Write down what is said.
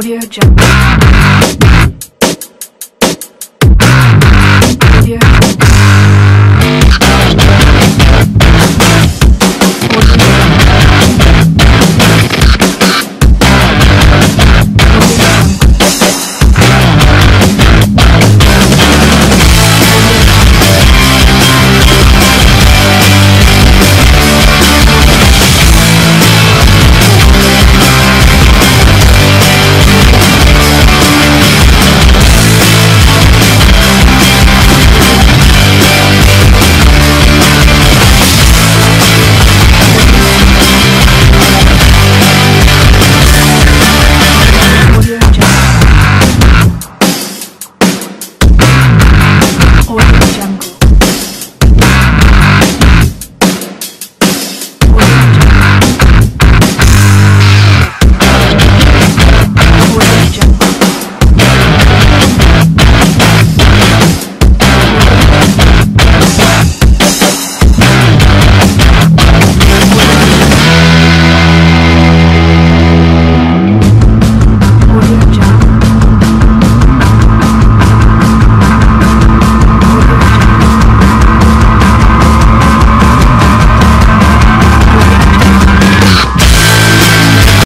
Audio Jungle.